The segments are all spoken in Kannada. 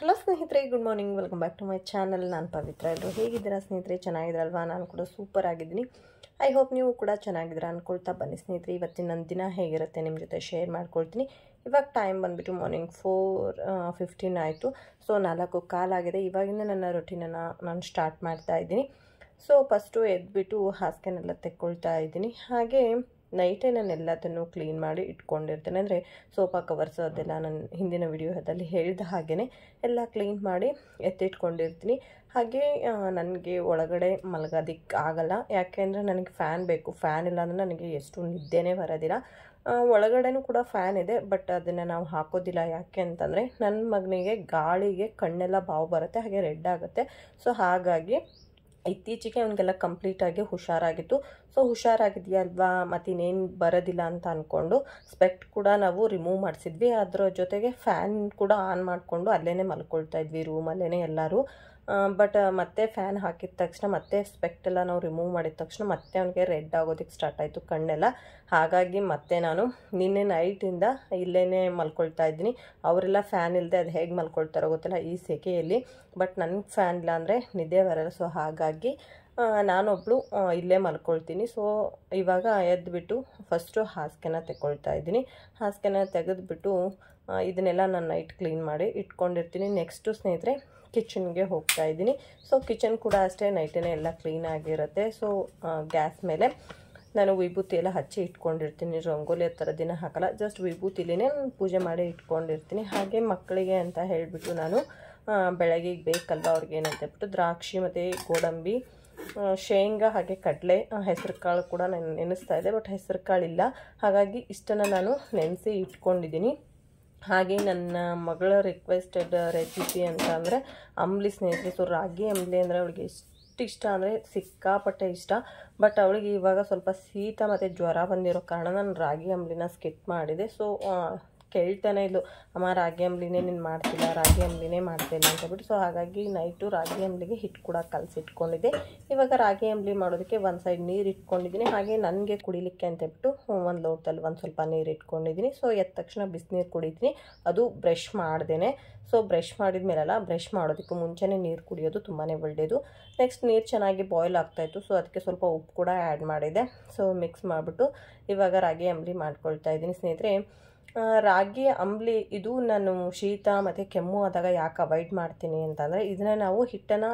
ಹಲೋ ಸ್ನೇಹಿತರೆ good morning welcome back to my channel ನಾನು ಪವಿತ್ರ. ಎಲ್ಲರೂ ಹೇಗಿದ್ದೀರಾ ಸ್ನೇಹಿತರೆ? ಚೆನ್ನಾಗಿದ್ರಲ್ವಾ? ನಾನು ಕೂಡ ಸೂಪರ್ ಆಗಿದ್ದೀನಿ. ಐ ಹೋಪ್ ನೀವು ಕೂಡ ಚೆನ್ನಾಗಿದ್ದೀರಾ ಅಂದ್ಕೊಳ್ತಾ ಬನ್ನಿ ಸ್ನೇಹಿತರೆ. ಇವತ್ತಿನ ನನ್ನ ದಿನ ಹೇಗಿರುತ್ತೆ ನಿಮ್ಮ ಜೊತೆ ಶೇರ್ ಮಾಡ್ಕೊಳ್ತೀನಿ. ಇವಾಗ ಟೈಮ್ ಬಂದುಬಿಟ್ಟು ಮಾರ್ನಿಂಗ್ ಫೋರ್ ಫಿಫ್ಟೀನ್ ಆಯಿತು. ಸೊ ನಾಲ್ಕು ಕಾಲಾಗಿದೆ ಇವಾಗಿಂದ ನನ್ನ ರೊಟೀನನ್ನು ನಾನು ಸ್ಟಾರ್ಟ್ ಮಾಡ್ತಾ ಇದ್ದೀನಿ. ಸೊ ಫಸ್ಟು ಎದ್ಬಿಟ್ಟು ಹಾಸಿಗೆನೆಲ್ಲ ತೆಕ್ಕೊಳ್ತಾ ಇದ್ದೀನಿ. ಹಾಗೆ ನೈಟೇ ನಾನು ಎಲ್ಲದನ್ನು ಕ್ಲೀನ್ ಮಾಡಿ ಇಟ್ಕೊಂಡಿರ್ತೇನೆ. ಅಂದರೆ ಸೋಫಾ ಕವರ್ಸ್ ಅದೆಲ್ಲ ನಾನು ಹಿಂದಿನ ವಿಡಿಯೋದಲ್ಲಿ ಹೇಳಿದ ಹಾಗೆಯೇ ಎಲ್ಲ ಕ್ಲೀನ್ ಮಾಡಿ ಎತ್ತಿಟ್ಕೊಂಡಿರ್ತೀನಿ. ಹಾಗೆ ನನಗೆ ಒಳಗಡೆ ಮಲಗೋದಿಕ್ಕೆ ಆಗಲ್ಲ. ಯಾಕೆಂದರೆ ನನಗೆ ಫ್ಯಾನ್ ಬೇಕು. ಫ್ಯಾನ್ ಇಲ್ಲ ಅಂದರೆ ನನಗೆ ಎಷ್ಟು ನಿದ್ದೆನೇ ಬರೋದಿಲ್ಲ. ಒಳಗಡೆನೂ ಕೂಡ ಫ್ಯಾನ್ ಇದೆ, ಬಟ್ ಅದನ್ನು ನಾವು ಹಾಕೋದಿಲ್ಲ. ಯಾಕೆ ಅಂತಂದರೆ ನನ್ನ ಮಗನಿಗೆ ಗಾಳಿಗೆ ಕಣ್ಣೆಲ್ಲ ಬಾವು ಬರುತ್ತೆ, ಹಾಗೆ ರೆಡ್ ಆಗುತ್ತೆ. ಸೊ ಹಾಗಾಗಿ ಇತ್ತೀಚೆಗೆ ಅವನಿಗೆಲ್ಲ ಕಂಪ್ಲೀಟಾಗಿ ಹುಷಾರಾಗಿತ್ತು. ಸೊ ಹುಷಾರಾಗಿದೆಯಲ್ವಾ ಮತ್ತು ಇನ್ನೇನು ಬರೋದಿಲ್ಲ ಅಂತ ಅಂದ್ಕೊಂಡು ಸ್ಪೆಕ್ಟ್ ಕೂಡ ನಾವು ರಿಮೂವ್ ಮಾಡಿಸಿದ್ವಿ. ಅದರ ಜೊತೆಗೆ ಫ್ಯಾನ್ ಕೂಡ ಆನ್ ಮಾಡಿಕೊಂಡು ಅಲ್ಲೇ ಮಲ್ಕೊಳ್ತಾ ಇದ್ವಿ ರೂಮಲ್ಲೇ ಎಲ್ಲರೂ. ಬಟ್ ಮತ್ತೆ ಫ್ಯಾನ್ ಹಾಕಿದ ತಕ್ಷಣ ಮತ್ತೆ ಸ್ಪೆಕ್ಟ್ ಎಲ್ಲ ನಾವು ರಿಮೂವ್ ಮಾಡಿದ ತಕ್ಷಣ ಮತ್ತೆ ಅವನಿಗೆ ರೆಡ್ ಆಗೋದಕ್ಕೆ ಸ್ಟಾರ್ಟ್ ಆಯಿತು ಕಣ್ಣೆಲ್ಲ. ಹಾಗಾಗಿ ಮತ್ತೆ ನಾನು ನಿನ್ನೆ ನೈಟಿಂದ ಇಲ್ಲೇ ಮಲ್ಕೊಳ್ತಾ ಇದ್ದೀನಿ. ಅವರೆಲ್ಲ ಫ್ಯಾನ್ ಇಲ್ಲದೆ ಅದು ಹೇಗೆ ಮಲ್ಕೊಳ್ತಾರೋ ಗೊತ್ತಿಲ್ಲ ಈ ಸೆಕೆಯಲ್ಲಿ. ಬಟ್ ನನಗೆ ಫ್ಯಾನ್ ಇಲ್ಲ ಅಂದರೆ ನಿದ್ದೆ ಬರಲ್ಲ. ಸೊ ಹಾಗಾಗಿ ನಾನೊಬ್ಬಳು ಇಲ್ಲೇ ಮಲ್ಕೊಳ್ತೀನಿ. ಸೊ ಇವಾಗ ಎದ್ದುಬಿಟ್ಟು ಫಸ್ಟು ಹಾಸಿಗೆನ ತೆಕ್ಕೊಳ್ತಾ ಇದ್ದೀನಿ. ಹಾಸಿಗೆನ ತೆಗೆದುಬಿಟ್ಟು ಇದನ್ನೆಲ್ಲ ನಾನು ನೈಟ್ ಕ್ಲೀನ್ ಮಾಡಿ ಇಟ್ಕೊಂಡಿರ್ತೀನಿ. ನೆಕ್ಸ್ಟು ಸ್ನೇಹಿತರೆ ಕಿಚನ್ಗೆ ಹೋಗ್ತಾ ಇದ್ದೀನಿ. ಸೊ ಕಿಚನ್ ಕೂಡ ಅಷ್ಟೇ ನೈಟೇ ಎಲ್ಲ ಕ್ಲೀನಾಗಿರುತ್ತೆ ಸೊ ಗ್ಯಾಸ್ ಮೇಲೆ ನಾನು ವಿಭೂತಿ ಎಲ್ಲ ಹಚ್ಚಿ ಇಟ್ಕೊಂಡಿರ್ತೀನಿ. ರಂಗೋಲಿ ಆ ಥರ ದಿನ ಹಾಕಲ್ಲ ಜಸ್ಟ್ ವಿಭೂತಿಲಿನೇ ನಾನು ಪೂಜೆ ಮಾಡಿ ಇಟ್ಕೊಂಡಿರ್ತೀನಿ. ಹಾಗೆ ಮಕ್ಕಳಿಗೆ ಅಂತ ಹೇಳಿಬಿಟ್ಟು ನಾನು ಬೆಳಗ್ಗೆ ಬೇಕಲ್ವ ಅವ್ರಿಗೆ ಏನಂತ ಹೇಳ್ಬಿಟ್ಟು ದ್ರಾಕ್ಷಿ ಮತ್ತು ಗೋಡಂಬಿ ಶೇಂಗಾ ಹಾಗೆ ಕಡಲೆ ಹೆಸರು ಕಾಳು ಕೂಡ ನಾನು ನೆನೆಸ್ತಾ ಇದೆ ಬಟ್ ಹೆಸರು ಕಾಳಿಲ್ಲ ಹಾಗಾಗಿ ಇಷ್ಟನ್ನು ನಾನು ನೆನೆಸಿ ಇಟ್ಕೊಂಡಿದ್ದೀನಿ. ಹಾಗೆ ನನ್ನ ಮಗಳ ರಿಕ್ವೆಸ್ಟೆಡ್ ರೆಸಿಪಿ ಅಂತ ಅಂದರೆ ಅಂಬ್ಲಿ ಸ್ನೇಹಿತರೆ. ಸೊ ರಾಗಿ ಅಂಬ್ಲಿ ಅಂದರೆ ಅವಳಿಗೆ ಎಷ್ಟು ಇಷ್ಟ ಅಂದರೆ ಸಿಕ್ಕಾಪಟ್ಟೆ ಇಷ್ಟ. ಬಟ್ ಅವಳಿಗೆ ಇವಾಗ ಸ್ವಲ್ಪ ಶೀತ ಮತ್ತು ಜ್ವರ ಬಂದಿರೋ ಕಾರಣ ನಾನು ರಾಗಿ ಅಂಬ್ಲಿನ ಸ್ಕಿಪ್ ಮಾಡಿದೆ. ಸೊ ಕೇಳ್ತಾನೆ ಇದ್ಲು, ಅಮ್ಮ, ರಾಗಿ ಅಂಬ್ಲಿನೇ ನೀನು ಮಾಡ್ತಿಲ್ಲ, ರಾಗಿ ಅಂಬ್ಲಿನೇ ಮಾಡ್ತಿಲ್ಲ ಅಂತ ಹೇಳ್ಬಿಟ್ಟು ಸೊ ಹಾಗಾಗಿ ನೈಟು ರಾಗಿ ಅಂಬ್ಲಿಗೆ ಹಿಟ್ಟು ಕೂಡ ಕಲಸಿಟ್ಕೊಂಡಿದ್ದೆ. ಇವಾಗ ರಾಗಿ ಅಂಬ್ಲಿ ಮಾಡೋದಕ್ಕೆ ಒಂದು ಸೈಡ್ ನೀರು ಇಟ್ಕೊಂಡಿದ್ದೀನಿ, ಹಾಗೆ ನನಗೆ ಕುಡಿಲಿಕ್ಕೆ ಅಂತ ಒಂದು ಲೋಟದಲ್ಲಿ ಒಂದು ಸ್ವಲ್ಪ ನೀರು ಇಟ್ಕೊಂಡಿದ್ದೀನಿ. ಸೊ ಎದ್ದ ತಕ್ಷಣ ಬಿಸಿನೀರು ಕುಡಿತೀನಿ. ಅದು ಬ್ರಷ್ ಮಾಡ್ದೇನೆ. ಸೊ ಬ್ರಷ್ ಮಾಡಿದ ಮೇಲೆಲ್ಲ ಬ್ರಷ್ ಮಾಡೋದಕ್ಕೂ ಮುಂಚೆನೇ ನೀರು ಕುಡಿಯೋದು ತುಂಬಾ ಒಳ್ಳೆಯದು ನೆಕ್ಸ್ಟ್ ನೀರು ಚೆನ್ನಾಗಿ ಬಾಯ್ಲ್ ಆಗ್ತಾಯಿತ್ತು ಸೊ ಅದಕ್ಕೆ ಸ್ವಲ್ಪ ಉಪ್ಪು ಕೂಡ ಆ್ಯಡ್ ಮಾಡಿದೆ. ಸೊ ಮಿಕ್ಸ್ ಮಾಡಿಬಿಟ್ಟು ಇವಾಗ ರಾಗಿ ಅಂಬ್ಲಿ ಮಾಡ್ಕೊಳ್ತಾ ಇದ್ದೀನಿ ಸ್ನೇಹಿತರೆ. ರಾಗಿ, ಅಂಬ್ಲಿ, ಇದು ನಾನು ಶೀತ ಮತ್ತು ಕೆಮ್ಮು ಆದಾಗ ಯಾಕೆ ಅವಾಯ್ಡ್ ಮಾಡ್ತೀನಿ ಅಂತಂದರೆ ಇದನ್ನ ನಾವು ಹಿಟ್ಟನ್ನು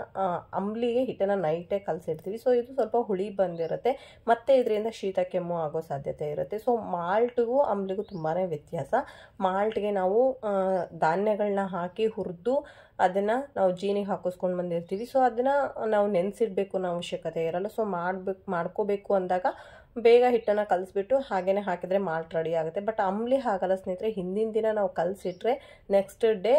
ಅಂಬ್ಲಿಗೆ ಹಿಟ್ಟನ್ನು ನೈಟೇ ಕಲಸಿಡ್ತೀವಿ ಸೊ ಇದು ಸ್ವಲ್ಪ ಹುಳಿ ಬಂದಿರುತ್ತೆ. ಮತ್ತು ಇದರಿಂದ ಶೀತ, ಕೆಮ್ಮು ಆಗೋ ಸಾಧ್ಯತೆ ಇರುತ್ತೆ. ಸೊ ಮಾಲ್ಟ್ಗೂ ಅಂಬ್ಲಿಗೂ ತುಂಬಾ ವ್ಯತ್ಯಾಸ. ಮಾಲ್ಟ್ಗೆ ನಾವು ಧಾನ್ಯಗಳನ್ನ ಹಾಕಿ ಹುರಿದು ಅದನ್ನು ನಾವು ಜೀನಿಗೆ ಹಾಕಿಸ್ಕೊಂಡು ಬಂದಿರ್ತೀವಿ. ಸೊ ಅದನ್ನು ನಾವು ನೆನೆಸಿಡ್ಬೇಕು ಅನ್ನೋ ಅವಶ್ಯಕತೆ ಇರಲ್ಲ. ಸೊ ಮಾಡಬೇಕು, ಮಾಡ್ಕೋಬೇಕು ಅಂದಾಗ ಬೇಗ ಹಿಟ್ಟನ್ನು ಕಲಿಸ್ಬಿಟ್ಟು ಹಾಗೇ ಹಾಕಿದರೆ ಮಾಲ್ಟ್ ರೆಡಿ ಆಗುತ್ತೆ. ಬಟ್ ಅಂಬ್ಲಿ ಹಾಗಲ್ಲ ಸ್ನೇಹಿತರೆ, ಹಿಂದಿನ ದಿನ ನಾವು ಕಲಸಿಟ್ರೆ ನೆಕ್ಸ್ಟ್ ಡೇ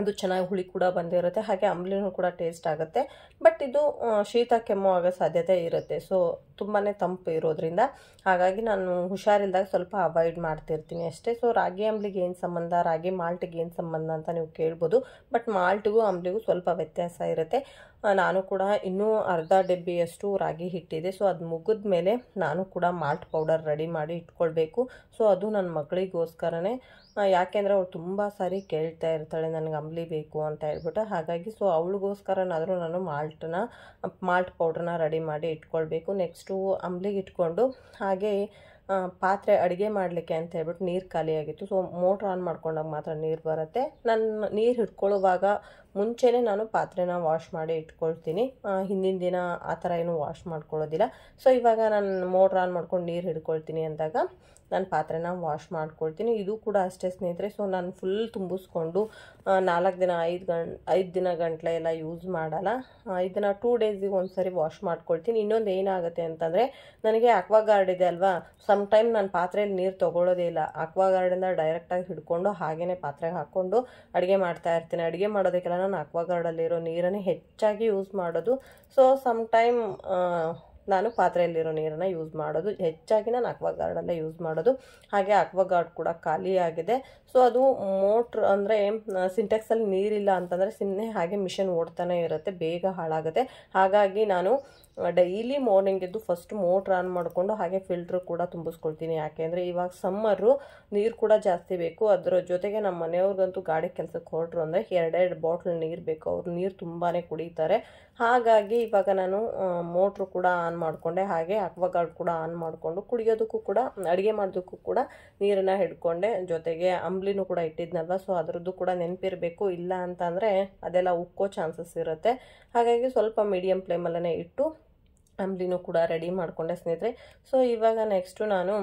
ಅದು ಚೆನ್ನಾಗಿ ಹುಳಿ ಕೂಡ ಬಂದಿರುತ್ತೆ, ಹಾಗೆ ಅಂಬ್ಲಿನೂ ಕೂಡ ಟೇಸ್ಟ್ ಆಗುತ್ತೆ. ಬಟ್ ಇದು ಶೀತ ಕೆಮ್ಮು ಆಗೋ ಸಾಧ್ಯತೆ ಇರುತ್ತೆ. ಸೊ ತುಂಬಾ ತಂಪು ಇರೋದ್ರಿಂದ ಹಾಗಾಗಿ ನಾನು ಹುಷಾರಿಲ್ದಾಗ ಸ್ವಲ್ಪ ಅವಾಯ್ಡ್ ಮಾಡ್ತಿರ್ತೀನಿ ಅಷ್ಟೇ. ಸೊ ರಾಗಿ ಅಂಬ್ಲಿಗೆ ಏನು ಸಂಬಂಧ, ರಾಗಿ ಮಾಲ್ಟಿಗೆ ಏನು ಸಂಬಂಧ ಅಂತ ನೀವು ಕೇಳ್ಬೋದು. ಬಟ್ ಮಾಲ್ಟಿಗೂ ಅಂಬ್ಲಿಗೂ ಸ್ವಲ್ಪ ವ್ಯತ್ಯಾಸ ಇರುತ್ತೆ. ನಾನು ಕೂಡ ಇನ್ನೂ ಅರ್ಧ ಡಬ್ಬಿಯಷ್ಟು ರಾಗಿ ಹಿಟ್ಟಿದೆ. ಸೊ ಅದು ಮುಗಿದ ಮೇಲೆ ನಾನು ಕೂಡ ಮಾಲ್ಟ್ ಪೌಡರ್ ರೆಡಿ ಮಾಡಿ ಇಟ್ಕೊಳ್ಬೇಕು. ಸೊ ಅದು ನನ್ನ ಮಗಳಿಗೋಸ್ಕರನೇ. ಯಾಕೆಂದರೆ ಅವಳು ತುಂಬ ಸಾರಿ ಕೇಳ್ತಾ ಇರ್ತಾಳೆ, ನನಗೆ ಅಂಬಲಿ ಬೇಕು ಅಂತ ಹೇಳ್ಬಿಟ್ಟು. ಹಾಗಾಗಿ ಸೊ ಅವಳಿಗೋಸ್ಕರನಾದರೂ ನಾನು ಮಾಲ್ಟನ್ನ ಮಾಲ್ಟ್ ಪೌಡ್ರನ್ನ ರೆಡಿ ಮಾಡಿ ಇಟ್ಕೊಳ್ಬೇಕು. ನೆಕ್ಸ್ಟು ಅಂಬ್ಲಿಗೆ ಇಟ್ಕೊಂಡು ಹಾಗೆ ಪಾತ್ರೆ ಅಡುಗೆ ಮಾಡಲಿಕ್ಕೆ ಅಂತ ಹೇಳ್ಬಿಟ್ಟು ನೀರು ಖಾಲಿಯಾಗಿತ್ತು. ಸೊ ಮೋಟ್ರ್ ಆನ್ ಮಾಡ್ಕೊಂಡಾಗ ಮಾತ್ರ ನೀರು ಬರುತ್ತೆ. ನಾನು ನೀರು ಹಿಡ್ಕೊಳ್ಳುವಾಗ ಮುಂಚೆನೇ ನಾನು ಪಾತ್ರೆನ ವಾಶ್ ಮಾಡಿ ಇಟ್ಕೊಳ್ತೀನಿ. ಹಿಂದಿನ ದಿನ ಆ ಥರ ಏನು ವಾಶ್ ಮಾಡ್ಕೊಳ್ಳೋದಿಲ್ಲ. ಸೊ ಇವಾಗ ನಾನು ಮೋಟ್ರ್ ಆನ್ ಮಾಡ್ಕೊಂಡು ನೀರು ಹಿಡ್ಕೊಳ್ತೀನಿ ಅಂದಾಗ ನಾನು ಪಾತ್ರೆನ ವಾಶ್ ಮಾಡ್ಕೊಳ್ತೀನಿ. ಇದು ಕೂಡ ಅಷ್ಟೇ ಸ್ನೇಹಿತರೆ. ಸೊ ನಾನು ಫುಲ್ ತುಂಬಿಸ್ಕೊಂಡು ನಾಲ್ಕು ದಿನ, ಐದು ಗಂ, ಐದು ದಿನ ಗಂಟಲೆ ಎಲ್ಲ ಯೂಸ್ ಮಾಡಲ್ಲ. ಇದನ್ನು ಟೂ ಡೇಸಿಗೆ ಒಂದು ಸರಿ ವಾಶ್ ಮಾಡ್ಕೊಳ್ತೀನಿ. ಇನ್ನೊಂದು ಏನಾಗುತ್ತೆ ಅಂತಂದರೆ, ನನಗೆ ಅಕ್ವಾಗಾರ್ಡ್ ಇದೆ ಅಲ್ವಾ? ಸಮ್ ಟೈಮ್ ನಾನು ಪಾತ್ರೆಯಲ್ಲಿ ನೀರು ತೊಗೊಳ್ಳೋದೇ ಇಲ್ಲ. ಅಕ್ವಾಗಾರ್ಡಿಂದ ಡೈರೆಕ್ಟಾಗಿ ಹಿಡ್ಕೊಂಡು ಹಾಗೇ ಪಾತ್ರೆಗೆ ಹಾಕ್ಕೊಂಡು ಅಡುಗೆ ಮಾಡ್ತಾ ಇರ್ತೀನಿ. ಅಡುಗೆ ಮಾಡೋದಕ್ಕೆಲ್ಲ ನಾನು ಅಕ್ವಾಗಾರ್ಡಲ್ಲಿರೋ ನೀರನ್ನೇ ಹೆಚ್ಚಾಗಿ ಯೂಸ್ ಮಾಡೋದು. ಸೊ ಸಮ್ ಟೈಮ್ ನಾನು ಪಾತ್ರೆಯಲ್ಲಿರೋ ನೀರನ್ನು ಯೂಸ್ ಮಾಡೋದು. ಹೆಚ್ಚಾಗಿ ನಾನು ಅಕ್ವಾಗಾರ್ಡಲ್ಲೇ ಯೂಸ್ ಮಾಡೋದು. ಹಾಗೆ ಅಕ್ವಾಗಾರ್ಡ್ ಕೂಡ ಖಾಲಿಯಾಗಿದೆ ಸೊ ಅದು ಮೋಟ್ರ್ ಅಂದರೆ ಸಿಂಟೆಕ್ಸಲ್ಲಿ ನೀರಿಲ್ಲ ಅಂತಂದರೆ ಸುಮ್ಮನೆ ಹಾಗೆ ಮಿಷನ್ ಓಡ್ತಾನೆ ಇರುತ್ತೆ. ಬೇಗ ಹಾಳಾಗುತ್ತೆ. ಹಾಗಾಗಿ ನಾನು ಡೈಲಿ ಮಾರ್ನಿಂಗ್ ಎದ್ದು ಫಸ್ಟ್ ಮೋಟ್ರ್ ಆನ್ ಮಾಡಿಕೊಂಡು ಹಾಗೆ ಫಿಲ್ಟ್ರ್ ಕೂಡ ತುಂಬಿಸ್ಕೊಳ್ತೀನಿ. ಯಾಕೆಂದರೆ ಇವಾಗ ಸಮ್ಮರು ನೀರು ಕೂಡ ಜಾಸ್ತಿ ಬೇಕು. ಅದರ ಜೊತೆಗೆ ನಮ್ಮ ಮನೆಯವ್ರಿಗಂತೂ ಗಾಡಿ ಕೆಲಸಕ್ಕೆ ಹೊರಟ್ರು ಅಂದರೆ ಎರಡೆರಡು ಬಾಟ್ಲ್ ನೀರು ಬೇಕು. ಅವ್ರು ನೀರು ತುಂಬಾ ಕುಡಿತಾರೆ. ಹಾಗಾಗಿ ಇವಾಗ ನಾನು ಮೋಟ್ರು ಕೂಡ ಆನ್ ಮಾಡಿಕೊಂಡೆ. ಹಾಗೆ ಅಕ್ವಾಗಾರ್ಡ್ ಕೂಡ ಆನ್ ಮಾಡಿಕೊಂಡು ಕುಡಿಯೋದಕ್ಕೂ ಕೂಡ, ಅಡುಗೆ ಮಾಡೋದಕ್ಕೂ ಕೂಡ ನೀರನ್ನು ಹಿಡ್ಕೊಂಡೆ. ಜೊತೆಗೆ ಅಂಬ್ಲಿನೂ ಕೂಡ ಇಟ್ಟಿದ್ನಲ್ವ ಸೊ ಅದರದ್ದು ಕೂಡ ನೆನಪಿರಬೇಕು. ಇಲ್ಲ ಅಂತಂದರೆ ಅದೆಲ್ಲ ಉಕ್ಕೋ ಚಾನ್ಸಸ್ ಇರುತ್ತೆ. ಹಾಗಾಗಿ ಸ್ವಲ್ಪ ಮೀಡಿಯಂ ಫ್ಲೇಮಲ್ಲೇ ಇಟ್ಟು ಅಂಬ್ಲಿನೂ ಕೂಡ ರೆಡಿ ಮಾಡಿಕೊಂಡೆ ಸ್ನೇಹಿತರೆ. ಸೊ ಇವಾಗ ನೆಕ್ಸ್ಟು ನಾನು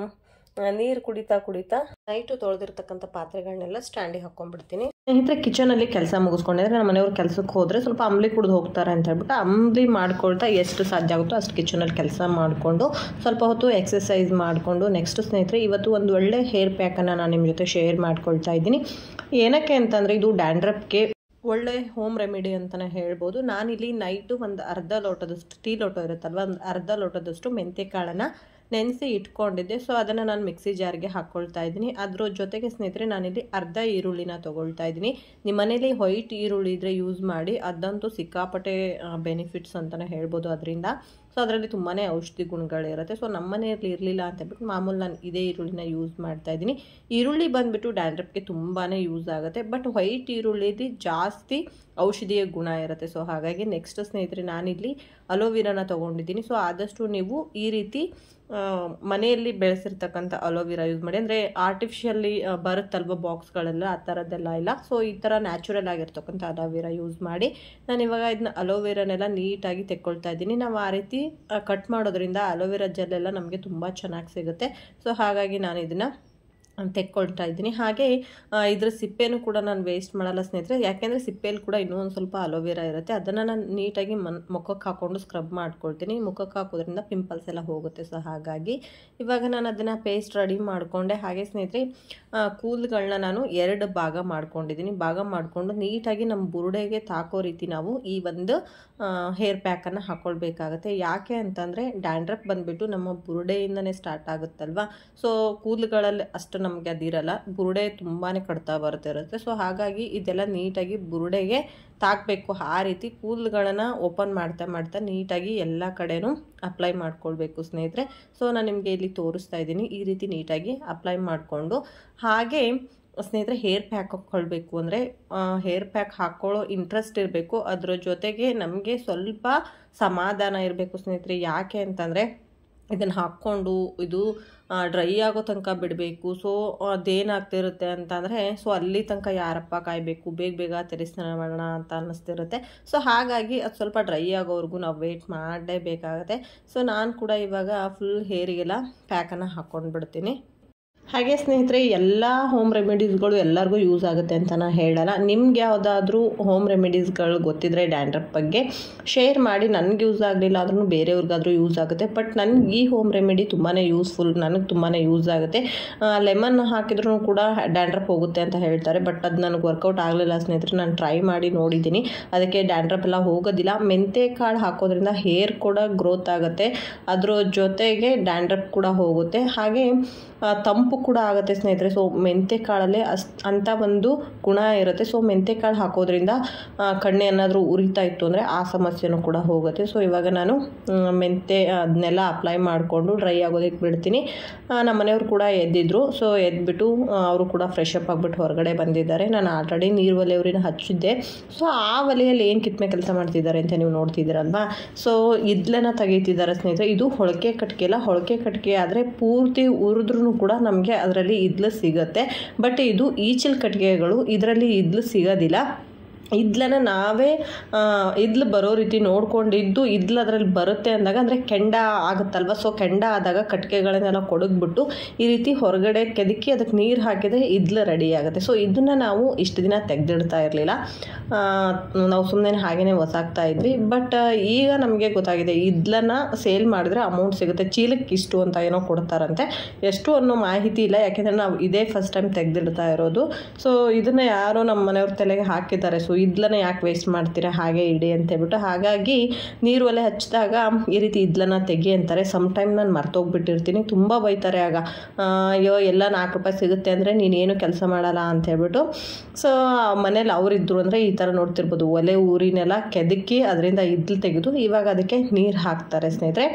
ನೀರು ಕುಡಿತಾ ಕುಡಿತಾ ನೈಟು ತೊಳೆದಿರ್ತಕ್ಕಂಥ ಪಾತ್ರೆಗಳನ್ನೆಲ್ಲ ಸ್ಟ್ಯಾಂಡಿಗೆ ಹಾಕೊಂಡ್ಬಿಡ್ತೀನಿ. ಸ್ನೇಹಿತರೆ ಕಿಚನಲ್ಲಿ ಕೆಲಸ ಮುಗಿಸ್ಕೊಂಡಿದ್ರೆ ನಮ್ಮ ಮನೆಯವ್ರು ಕೆಲಸಕ್ಕೆ ಹೋದರೆ ಸ್ವಲ್ಪ ಅಂಬ್ಲಿ ಕುಡಿದು ಹೋಗ್ತಾರೆ ಅಂತ ಹೇಳ್ಬಿಟ್ಟು ಅಂಬ್ಲಿ ಮಾಡ್ಕೊಳ್ತಾ ಎಷ್ಟು ಸಾಧ್ಯ ಆಗುತ್ತೋ ಅಷ್ಟು ಕಿಚನಲ್ಲಿ ಕೆಲಸ ಮಾಡಿಕೊಂಡು ಸ್ವಲ್ಪ ಹೊತ್ತು ಎಕ್ಸಸೈಸ್ ಮಾಡಿಕೊಂಡು ನೆಕ್ಸ್ಟ್ ಸ್ನೇಹಿತರೆ, ಇವತ್ತು ಒಂದು ಒಳ್ಳೆ ಹೇರ್ ಪ್ಯಾಕನ್ನು ನಾನು ನಿಮ್ಮ ಜೊತೆ ಶೇರ್ ಮಾಡ್ಕೊಳ್ತಾ ಇದ್ದೀನಿ. ಏನಕ್ಕೆ ಅಂತಂದರೆ ಇದು ಡ್ಯಾಂಡ್ರಪ್ಗೆ ಒಳ್ಳೆ ಹೋಮ್ ರೆಮಿಡಿ ಅಂತಲೇ ಹೇಳ್ಬೋದು. ನಾನಿಲ್ಲಿ ನೈಟು ಒಂದು ಅರ್ಧ ಲೋಟದಷ್ಟು ಟೀ ಲೋಟ ಇರುತ್ತಲ್ವ, ಒಂದು ಅರ್ಧ ಲೋಟದಷ್ಟು ಮೆಂತ್ಯ ಕಾಳನ್ನು ನೆನೆಸಿ ಇಟ್ಕೊಂಡಿದ್ದೆ. ಸೊ ಅದನ್ನು ನಾನು ಮಿಕ್ಸಿ ಜಾರ್ಗೆ ಹಾಕ್ಕೊಳ್ತಾ ಇದ್ದೀನಿ. ಅದ್ರ ಜೊತೆಗೆ ಸ್ನೇಹಿತರೆ, ನಾನಿಲ್ಲಿ ಅರ್ಧ ಈರುಳ್ಳಿನ ತೊಗೊಳ್ತಾ ಇದ್ದೀನಿ. ನಿಮ್ಮ ಮನೇಲಿ ವೈಟ್ ಈರುಳ್ಳಿ ಇದ್ದರೆ ಯೂಸ್ ಮಾಡಿ, ಅದಂತೂ ಸಿಕ್ಕಾಪಟ್ಟೆ ಬೆನಿಫಿಟ್ಸ್ ಅಂತಲೇ ಹೇಳ್ಬೋದು. ಅದರಿಂದ ಸೊ ಅದರಲ್ಲಿ ತುಂಬಾ ಔಷಧಿ ಗುಣಗಳಿರುತ್ತೆ ಸೊ ನಮ್ಮ ಮನೆಯಲ್ಲಿ ಇರಲಿಲ್ಲ ಅಂತ ಹೇಳ್ಬಿಟ್ಟು ಮಾಮೂಲು ನಾನು ಇದೇ ಈರುಳ್ಳಿನ ಯೂಸ್ ಮಾಡ್ತಾ ಇದ್ದೀನಿ. ಈರುಳ್ಳಿ ಬಂದುಬಿಟ್ಟು ಡ್ಯಾಂಡ್ರಪ್ಗೆ ತುಂಬಾ ಯೂಸ್ ಆಗುತ್ತೆ. ಬಟ್ ವೈಟ್ ಈರುಳ್ಳಿದು ಜಾಸ್ತಿ ಔಷಧೀಯ ಗುಣ ಇರುತ್ತೆ. ಸೊ ಹಾಗಾಗಿ ನೆಕ್ಸ್ಟ್ ಸ್ನೇಹಿತರೆ, ನಾನಿಲ್ಲಿ ಅಲೋವಿರಾನ ತೊಗೊಂಡಿದ್ದೀನಿ. ಸೊ ಆದಷ್ಟು ನೀವು ಈ ರೀತಿ ಮನೆಯಲ್ಲಿ ಬೆಳೆಸಿರ್ತಕ್ಕಂಥ ಅಲೋವಿರಾ ಯೂಸ್ ಮಾಡಿ. ಅಂದರೆ ಆರ್ಟಿಫಿಷಿಯಲ್ಲಿ ಬರುತ್ತಲ್ವ ಬಾಕ್ಸ್ಗಳೆಲ್ಲ ಆ ಥರದ್ದೆಲ್ಲ ಇಲ್ಲ. ಸೊ ಈ ಥರ ನ್ಯಾಚುರಲ್ ಆಗಿರ್ತಕ್ಕಂಥ ಅಲೋವಿರಾ ಯೂಸ್ ಮಾಡಿ ನಾನು ಇವಾಗ ಇದನ್ನ ಅಲೋವೆರಾನೆಲ್ಲ ನೀಟಾಗಿ ತೆಕ್ಕೊಳ್ತಾ ಇದ್ದೀನಿ. ನಾವು ಆ ರೀತಿ ಕಟ್ ಮಾಡೋದ್ರಿಂದ ಅಲೋವೆರಾ ಜೆಲ್ಲೆಲ್ಲ ನಮಗೆ ತುಂಬ ಚೆನ್ನಾಗಿ ಸಿಗುತ್ತೆ. ಸೊ ಹಾಗಾಗಿ ನಾನು ಇದನ್ನು ತೆಕ್ಕೊಳ್ತಾ ಇದ್ದೀನಿ. ಹಾಗೆ ಇದರ ಸಿಪ್ಪೆನೂ ಕೂಡ ನಾನು ವೇಸ್ಟ್ ಮಾಡಲ್ಲ ಸ್ನೇಹಿತರೆ. ಯಾಕೆಂದರೆ ಸಿಪ್ಪೆಯಲ್ಲಿ ಕೂಡ ಇನ್ನೂ ಒಂದು ಸ್ವಲ್ಪ ಅಲೋವೆರಾ ಇರುತ್ತೆ. ಅದನ್ನು ನಾನು ನೀಟಾಗಿ ಮನ್ ಮುಖಕ್ಕೆ ಹಾಕ್ಕೊಂಡು ಸ್ಕ್ರಬ್ ಮಾಡ್ಕೊಳ್ತೀನಿ. ಮುಖಕ್ಕೆ ಹಾಕೋದ್ರಿಂದ ಪಿಂಪಲ್ಸ್ ಎಲ್ಲ ಹೋಗುತ್ತೆ. ಸೊ ಹಾಗಾಗಿ ಇವಾಗ ನಾನು ಅದನ್ನು ಪೇಸ್ಟ್ ರೆಡಿ ಮಾಡಿಕೊಂಡೆ. ಹಾಗೆ ಸ್ನೇಹಿತರೆ ಕೂದಲುಗಳನ್ನ ನಾನು ಎರಡು ಭಾಗ ಮಾಡ್ಕೊಂಡಿದ್ದೀನಿ. ಭಾಗ ಮಾಡಿಕೊಂಡು ನೀಟಾಗಿ ನಮ್ಮ ಬುರುಡೆಗೆ ತಾಕೋ ರೀತಿ ನಾವು ಈ ಒಂದು ಹೇರ್ ಪ್ಯಾಕನ್ನು ಹಾಕ್ಕೊಳ್ಬೇಕಾಗತ್ತೆ ಯಾಕೆ ಅಂತಂದರೆ ಡ್ಯಾಂಡ್ರಫ್ ಬಂದುಬಿಟ್ಟು ನಮ್ಮ ಬುರುಡೆಯಿಂದನೇ ಸ್ಟಾರ್ಟ್ ಆಗುತ್ತಲ್ವ? ಸೊ ಕೂದಲುಗಳಲ್ಲಿ ಅಷ್ಟು ನಮಗೆ ಅದಿರಲ್ಲ. ಬುರುಡೆ ತುಂಬಾ ಕಡ್ತಾ ಬರ್ತಿರುತ್ತೆ ಸೊ ಹಾಗಾಗಿ ಇದೆಲ್ಲ ನೀಟಾಗಿ ಬುರುಡೆಗೆ ತಾಕಬೇಕು. ಆ ರೀತಿ ಕೂದಲುಗಳನ್ನು ಓಪನ್ ಮಾಡ್ತಾ ಮಾಡ್ತಾ ನೀಟಾಗಿ ಎಲ್ಲ ಕಡೆನೂ ಅಪ್ಲೈ ಮಾಡ್ಕೊಳ್ಬೇಕು ಸ್ನೇಹಿತರೆ. ಸೊ ನಾನು ನಿಮಗೆ ಇಲ್ಲಿ ತೋರಿಸ್ತಾ ಇದ್ದೀನಿ. ಈ ರೀತಿ ನೀಟಾಗಿ ಅಪ್ಲೈ ಮಾಡಿಕೊಂಡು ಹಾಗೆ ಸ್ನೇಹಿತರೆ ಹೇರ್ ಪ್ಯಾಕ್ ಹಾಕ್ಕೊಳ್ಬೇಕು ಅಂದರೆ ಹೇರ್ ಪ್ಯಾಕ್ ಹಾಕ್ಕೊಳ್ಳೋ ಇಂಟ್ರೆಸ್ಟ್ ಇರಬೇಕು. ಅದರ ಜೊತೆಗೆ ನಮಗೆ ಸ್ವಲ್ಪ ಸಮಾಧಾನ ಇರಬೇಕು ಸ್ನೇಹಿತರೆ. ಯಾಕೆ ಅಂತಂದರೆ ಇದನ್ನು ಹಾಕ್ಕೊಂಡು ಇದು ಡ್ರೈ ಆಗೋ ತನಕ ಬಿಡಬೇಕು. ಸೊ ಅದೇನಾಗ್ತಿರುತ್ತೆ ಅಂತಂದರೆ ಸೊ ಅಲ್ಲಿ ತನಕ ಯಾರಪ್ಪ ಕಾಯಬೇಕು? ಬೇಗ ಬೇಗ ತೆರಿಸ್ತಾನೆ ಮಾಡೋಣ ಅಂತ ಅನ್ನಿಸ್ತಿರುತ್ತೆ. ಸೊ ಹಾಗಾಗಿ ಅದು ಸ್ವಲ್ಪ ಡ್ರೈ ಆಗೋವರೆಗೂ ನಾವು ವೆಯ್ಟ್ ಮಾಡಲೇಬೇಕಾಗತ್ತೆ ಸೊ ನಾನು ಕೂಡ ಇವಾಗ ಫುಲ್ ಹೇರಿಗೆಲ್ಲ ಪ್ಯಾಕನ್ನು ಹಾಕ್ಕೊಂಡು ಬಿಡ್ತೀನಿ ಹಾಗೆ ಸ್ನೇಹಿತರೆ, ಎಲ್ಲ ಹೋಮ್ ರೆಮಿಡೀಸ್ಗಳು ಎಲ್ಲರಿಗೂ ಯೂಸ್ ಆಗುತ್ತೆ ಅಂತ ನಾನು ಹೇಳಲ್ಲ. ನಿಮ್ಗೆ ಯಾವುದಾದ್ರೂ ಹೋಮ್ ರೆಮಿಡೀಸ್ಗಳು ಗೊತ್ತಿದ್ರೆ ಡ್ಯಾಂಡ್ರಪ್ ಬಗ್ಗೆ ಶೇರ್ ಮಾಡಿ. ನನಗೆ ಯೂಸ್ ಆಗಲಿಲ್ಲ ಆದ್ರೂ ಬೇರೆಯವ್ರಿಗಾದ್ರೂ ಯೂಸ್ ಆಗುತ್ತೆ. ಬಟ್ ನನಗೆ ಈ ಹೋಮ್ ರೆಮಿಡಿ ತುಂಬಾ ಯೂಸ್ಫುಲ್ ನನಗೆ ತುಂಬಾ ಯೂಸ್ ಆಗುತ್ತೆ. ಲೆಮನ್ ಹಾಕಿದ್ರೂ ಕೂಡ ಡ್ಯಾಂಡ್ರಪ್ ಹೋಗುತ್ತೆ ಅಂತ ಹೇಳ್ತಾರೆ. ಬಟ್ ಅದು ನನಗೆ ವರ್ಕೌಟ್ ಆಗಲಿಲ್ಲ ಸ್ನೇಹಿತರೆ. ನಾನು ಟ್ರೈ ಮಾಡಿ ನೋಡಿದ್ದೀನಿ. ಅದಕ್ಕೆ ಡ್ಯಾಂಡ್ರಪ್ ಎಲ್ಲ ಹೋಗೋದಿಲ್ಲ. ಮೆಂತೆ ಕಾಳು ಹಾಕೋದ್ರಿಂದ ಹೇರ್ ಕೂಡ ಗ್ರೋತ್ ಆಗುತ್ತೆ. ಅದ್ರ ಜೊತೆಗೆ ಡ್ಯಾಂಡ್ರಪ್ ಕೂಡ ಹೋಗುತ್ತೆ. ಹಾಗೆ ತಂಪು ಕೂಡ ಆಗುತ್ತೆ ಸ್ನೇಹಿತರೆ. ಸೊ ಮೆಂತೆ ಕಾಳಲ್ಲೇ ಅಸ್ ಅಂಥ ಒಂದು ಗುಣ ಇರುತ್ತೆ. ಸೊ ಮೆಂತೆ ಕಾಳು ಹಾಕೋದ್ರಿಂದ ಕಣ್ಣೆ ಏನಾದರೂ ಉರಿತಾ ಇತ್ತು ಅಂದರೆ ಆ ಸಮಸ್ಯೆನೂ ಕೂಡ ಹೋಗುತ್ತೆ. ಸೊ ಇವಾಗ ನಾನು ಮೆಂತೆ, ಅದನ್ನೆಲ್ಲ ಅಪ್ಲೈ ಮಾಡಿಕೊಂಡು ಡ್ರೈ ಆಗೋದಕ್ಕೆ ಬಿಡ್ತೀನಿ. ನಮ್ಮ ಮನೆಯವರು ಕೂಡ ಎದ್ದಿದ್ರು. ಸೊ ಎದ್ಬಿಟ್ಟು ಅವರು ಕೂಡ ಫ್ರೆಶ್ ಅಪ್ ಆಗಿಬಿಟ್ಟು ಹೊರಗಡೆ ಬಂದಿದ್ದಾರೆ. ನಾನು ಆಲ್ರೆಡಿ ನೀರು ಒಲೆಯವ್ರನ್ನ ಹಚ್ಚಿದ್ದೆ. ಸೊ ಆ ಒಲೆಯಲ್ಲಿ ಏನು ಕಿತ್ಮೆ ಕೆಲಸ ಮಾಡ್ತಿದ್ದಾರೆ ಅಂತ ನೀವು ನೋಡ್ತಿದ್ದೀರಲ್ವಾ? ಸೊ ಇದ್ಲನ್ನ ತೆಗೀತಿದ್ದಾರೆ ಸ್ನೇಹಿತರೆ. ಇದು ಹೊಳಕೆ ಕಟ್ಗೆ ಅಲ್ಲ ಹೊಳಕೆ ಕಟ್ಗೆ ಆದರೆ ಪೂರ್ತಿ ಉರಿದ್ರೂ ಕೂಡ ನಮಗೆ ಅದರಲ್ಲಿ ಇದ್ಲು ಸಿಗುತ್ತೆ. ಬಟ್ ಇದು ಈಚಲ್ ಕಟ್ಟಿಗೆಗಳು ಇದರಲ್ಲಿ ಇದ್ಲು ಸಿಗೋದಿಲ್ಲ. ಇದ್ಲನ್ನ ನಾವೇ ಇದ್ಲು ಬರೋ ರೀತಿ ನೋಡ್ಕೊಂಡಿದ್ದು ಇದ್ಲು ಅದರಲ್ಲಿ ಬರುತ್ತೆ ಅಂದಾಗ ಅಂದರೆ ಕೆಂಡ ಆಗುತ್ತಲ್ವ? ಸೊ ಕೆಂಡ ಆದಾಗ ಕಟ್ಟಿಗೆಗಳನ್ನೆಲ್ಲ ಕೊಡಗ್ಬಿಟ್ಟು ಈ ರೀತಿ ಹೊರಗಡೆ ಕೆದಕಿ ಅದಕ್ಕೆ ನೀರು ಹಾಕಿದರೆ ಇದ್ಲು ರೆಡಿ ಆಗುತ್ತೆ. ಸೊ ಇದನ್ನು ನಾವು ಇಷ್ಟು ದಿನ ತೆಗೆದಿಡ್ತಾ ಇರಲಿಲ್ಲ. ನಾವು ಸುಮ್ಮನೆ ಹಾಗೇ ಹೊಸಾಗ್ತಾ ಇದ್ವಿ. ಬಟ್ ಈಗ ನಮಗೆ ಗೊತ್ತಾಗಿದೆ ಇದ್ಲನ್ನು ಸೇಲ್ ಮಾಡಿದ್ರೆ ಅಮೌಂಟ್ ಸಿಗುತ್ತೆ. ಚೀಲಕ್ಕೆ ಇಷ್ಟು ಅಂತ ಏನೋ ಕೊಡ್ತಾರಂತೆ. ಎಷ್ಟು ಅನ್ನೋ ಮಾಹಿತಿ ಇಲ್ಲ, ಯಾಕೆಂದರೆ ನಾವು ಇದೇ ಫಸ್ಟ್ ಟೈಮ್ ತೆಗೆದಿಡ್ತಾ ಇರೋದು. ಸೊ ಇದನ್ನು ಯಾರೋ ನಮ್ಮ ಮನೆಯವ್ರ ತಲೆಗೆ ಹಾಕಿದ್ದಾರೆ. ಸೊ ಇದ್ಲನ್ನ ಯಾಕೆ ವೇಸ್ಟ್ ಮಾಡ್ತೀರಾ? ಹಾಗೆ ಇಡಿ ಅಂತ ಹೇಳ್ಬಿಟ್ಟು. ಹಾಗಾಗಿ ನೀರು ಒಲೆ ಹಚ್ಚಿದಾಗ ಈ ರೀತಿ ಇದ್ಲನ್ನ ತೆಗಿ ಅಂತಾರೆ. ಸಮ್ ಟೈಮ್ ನಾನು ಮರ್ತೋಗ್ಬಿಟ್ಟಿರ್ತೀನಿ. ತುಂಬ ಬೈತಾರೆ ಆಗ. ಅಯ್ಯೋ, ಎಲ್ಲ ನಾಲ್ಕು ರೂಪಾಯಿ ಸಿಗುತ್ತೆ ಅಂದರೆ ನೀನೇನು ಕೆಲಸ ಮಾಡಲ್ಲ ಅಂತ ಹೇಳ್ಬಿಟ್ಟು. ಸೊ ಮನೇಲಿ ಅವರಿದ್ದರು ಅಂದರೆ ಈ ಥರ ನೋಡ್ತಿರ್ಬೋದು. ಒಲೆ ಊರಿನೆಲ್ಲ ಕೆದಕಿ ಅದರಿಂದ ಇದ್ಲು ತೆಗೆದು ಇವಾಗ ಅದಕ್ಕೆ ನೀರು ಹಾಕ್ತಾರೆ ಸ್ನೇಹಿತರೆ.